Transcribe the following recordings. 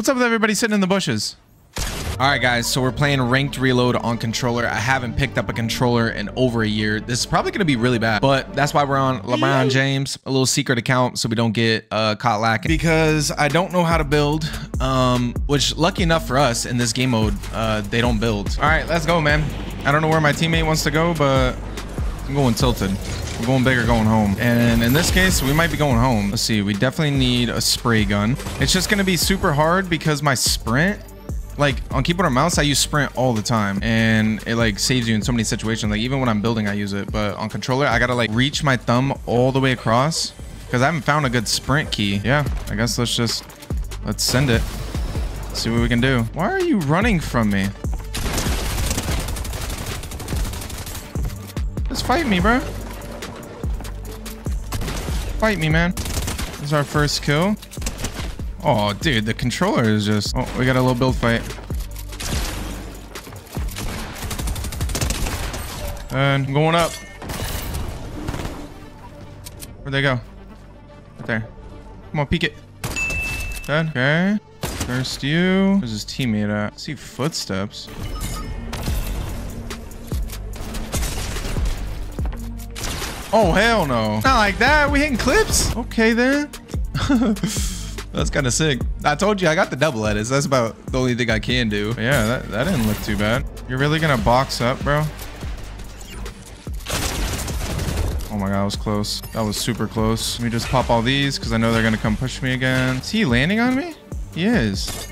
What's up with everybody sitting in the bushes? All right, guys, so we're playing ranked reload on controller. I haven't picked up a controller in over a year. This is probably going to be really bad, but that's why we're on LeBron James, a little secret account so we don't get uh, caught lacking. Because I don't know how to build, um, which lucky enough for us in this game mode, uh, they don't build. All right, let's go, man. I don't know where my teammate wants to go, but I'm going tilted. We're going big or going home. And in this case, we might be going home. Let's see. We definitely need a spray gun. It's just going to be super hard because my sprint like on keyboard and mouse i use sprint all the time and it like saves you in so many situations like even when i'm building i use it but on controller i gotta like reach my thumb all the way across because i haven't found a good sprint key yeah i guess let's just let's send it see what we can do why are you running from me just fight me bro fight me man this is our first kill Oh, dude, the controller is just... Oh, we got a little build fight. And I'm going up. Where'd they go? Right there. Come on, peek it. Dead. Okay. First you. Where's his teammate at? I see footsteps. Oh, hell no. Not like that. We hitting clips? Okay, then. That's kind of sick. I told you I got the double edits. That's about the only thing I can do. But yeah, that, that didn't look too bad. You're really going to box up, bro? Oh my god, that was close. That was super close. Let me just pop all these because I know they're going to come push me again. Is he landing on me? He is.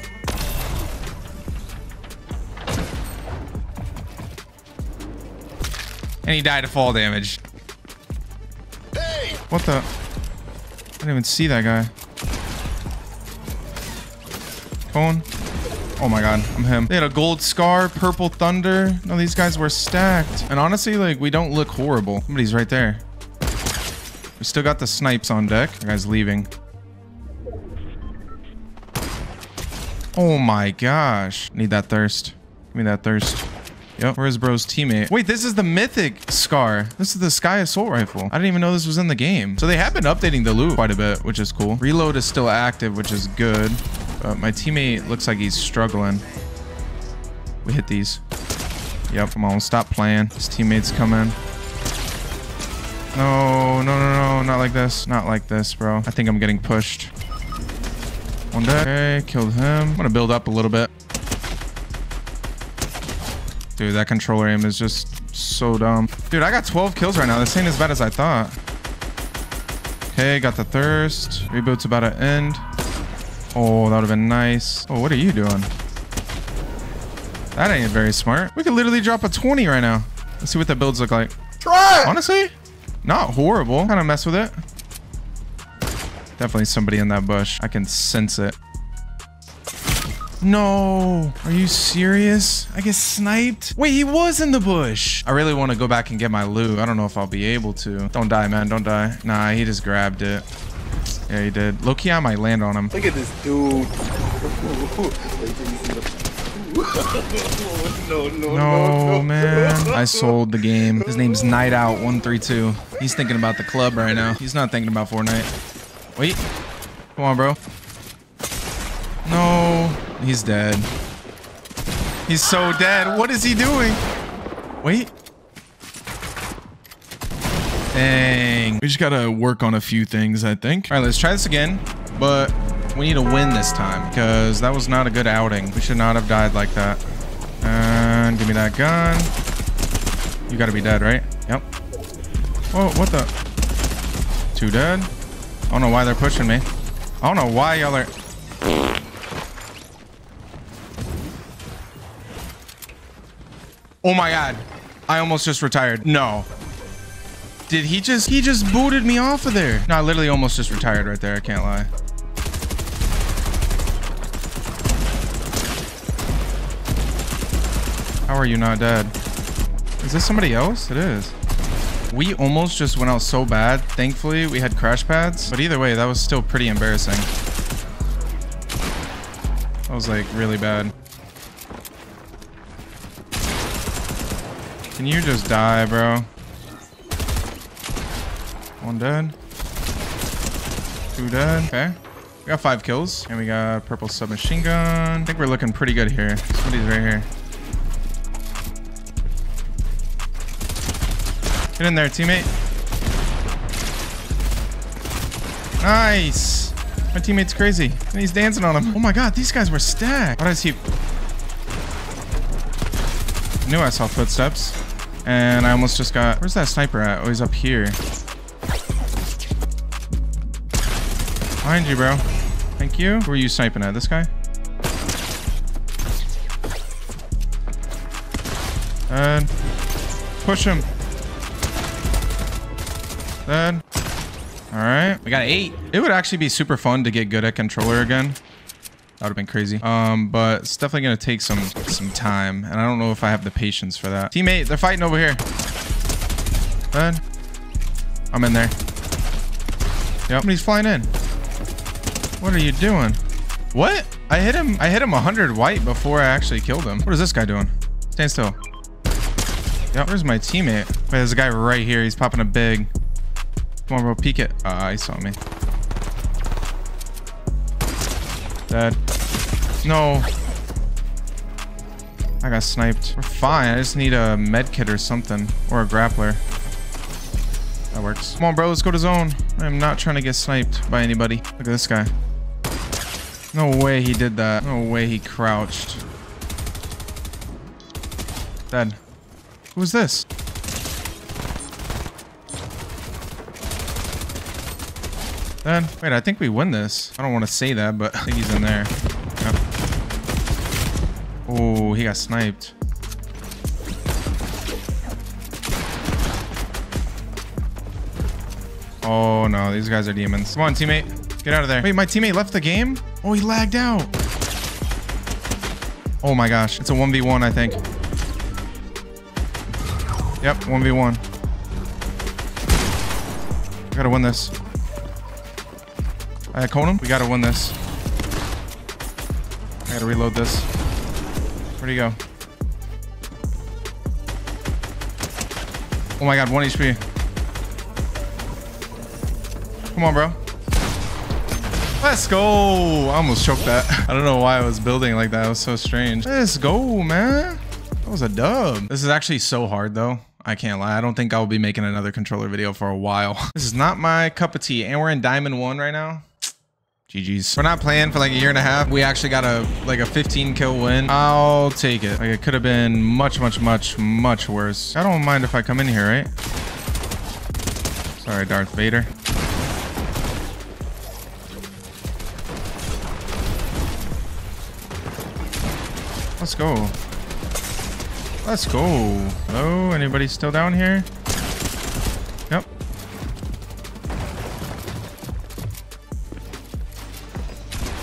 And he died to fall damage. What the? I didn't even see that guy. Cone. Oh my god, I'm him. They had a gold scar, purple thunder. No, these guys were stacked. And honestly, like, we don't look horrible. Somebody's right there. We still got the snipes on deck. The guy's leaving. Oh my gosh. Need that thirst. Give me that thirst. Yep. Where's bro's teammate? Wait, this is the mythic scar. This is the Sky Assault Rifle. I didn't even know this was in the game. So they have been updating the loot quite a bit, which is cool. Reload is still active, which is good. Uh, my teammate looks like he's struggling. We hit these. Yep, come on, stop playing. His teammates come in. No, no, no, no, not like this. Not like this, bro. I think I'm getting pushed. One dead. Okay, killed him. I'm gonna build up a little bit. Dude, that controller aim is just so dumb. Dude, I got 12 kills right now. This ain't as bad as I thought. Okay, got the thirst. Reboot's about to end. Oh, that would have been nice. Oh, what are you doing? That ain't very smart. We could literally drop a 20 right now. Let's see what the builds look like. Try Honestly, not horrible. Kind of mess with it. Definitely somebody in that bush. I can sense it. No. Are you serious? I get sniped? Wait, he was in the bush. I really want to go back and get my loot. I don't know if I'll be able to. Don't die, man. Don't die. Nah, he just grabbed it. Yeah, he did. Low-key, I might land on him. Look at this dude. no, no, no, no, man. I sold the game. His name's Night Out 132. He's thinking about the club right now. He's not thinking about Fortnite. Wait. Come on, bro. No. He's dead. He's so dead. What is he doing? Wait. Dang. We just gotta work on a few things, I think. All right, let's try this again, but we need to win this time because that was not a good outing. We should not have died like that. And give me that gun. You gotta be dead, right? Yep. Oh, what the? Two dead. I don't know why they're pushing me. I don't know why y'all are... Oh my god. I almost just retired. No. Did he just, he just booted me off of there. No, I literally almost just retired right there. I can't lie. How are you not dead? Is this somebody else? It is. We almost just went out so bad. Thankfully, we had crash pads. But either way, that was still pretty embarrassing. That was like really bad. Can you just die, bro? One dead. Two dead. Okay. We got five kills. And we got purple submachine gun. I think we're looking pretty good here. Somebody's right here. Get in there, teammate. Nice. My teammate's crazy. And he's dancing on him. Oh my god, these guys were stacked. Why does he... knew I saw footsteps. And I almost just got... Where's that sniper at? Oh, he's up here. Behind you, bro. Thank you. Who are you sniping at? This guy? And push him. Then. All right. We got eight. It would actually be super fun to get good at controller again. That would have been crazy. Um, but it's definitely gonna take some some time, and I don't know if I have the patience for that. Teammate, they're fighting over here. Then. I'm in there. Yep, he's flying in. What are you doing? What? I hit him. I hit him 100 white before I actually killed him. What is this guy doing? Stand still. Yep. Where's my teammate? Wait, there's a guy right here. He's popping a big. Come on, bro. Peek it. Ah, uh, he saw me. Dead. No. I got sniped. We're fine. I just need a med kit or something. Or a grappler. That works. Come on, bro. Let's go to zone. I'm not trying to get sniped by anybody. Look at this guy. No way he did that. No way he crouched. Dead. Who is this? Dead. Wait, I think we win this. I don't want to say that, but I think he's in there. Oh, he got sniped. Oh no, these guys are demons. Come on, teammate. Get out of there. Wait, my teammate left the game? Oh, he lagged out. Oh my gosh. It's a 1v1, I think. Yep, 1v1. We gotta win this. I him. We gotta win this. I gotta reload this. Where'd he go? Oh my god, 1 HP. Come on, bro. Let's go. I almost choked that. I don't know why I was building like that. It was so strange. Let's go, man. That was a dub. This is actually so hard, though. I can't lie. I don't think I'll be making another controller video for a while. This is not my cup of tea. And we're in Diamond 1 right now. GG's. We're not playing for like a year and a half. We actually got a like a 15 kill win. I'll take it. Like it could have been much, much, much, much worse. I don't mind if I come in here, right? Sorry, Darth Vader. Let's go. Let's go. Hello? Anybody still down here?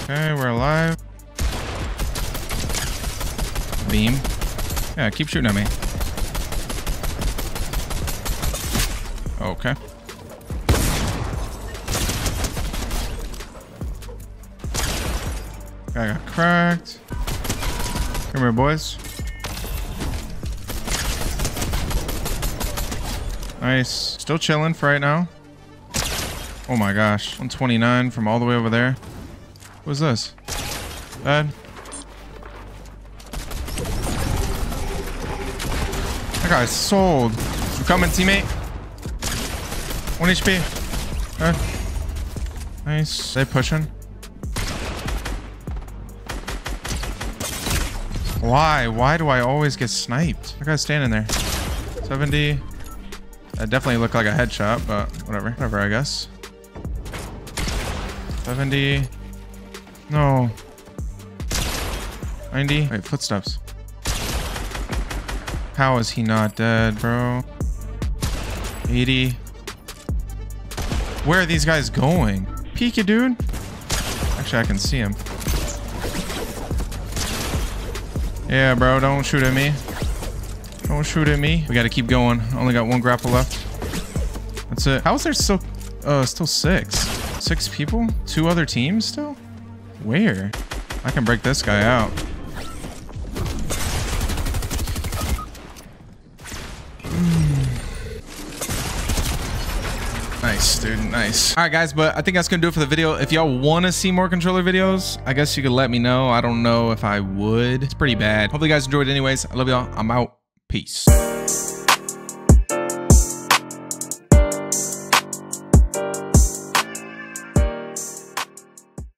Okay, we're alive. Beam. Yeah, keep shooting at me. Okay. I got cracked. Come here, boys. Nice. Still chilling for right now. Oh my gosh. 129 from all the way over there. What's this? Bad. That guy's sold. You coming, teammate? 1 HP. Nice. They pushing. Why? Why do I always get sniped? That guy's standing there. 70. That definitely looked like a headshot, but whatever. Whatever, I guess. 70. No. 90. Wait, footsteps. How is he not dead, bro? 80. Where are these guys going? Peek dude. Actually, I can see him. Yeah, bro, don't shoot at me. Don't shoot at me. We gotta keep going. Only got one grapple left. That's it. How is there still, uh, still six? Six people? Two other teams still? Where? I can break this guy out. Hmm. Nice, dude. Nice. All right, guys, but I think that's gonna do it for the video. If y'all want to see more controller videos, I guess you could let me know. I don't know if I would. It's pretty bad. Hopefully, you guys enjoyed it anyways. I love y'all. I'm out. Peace.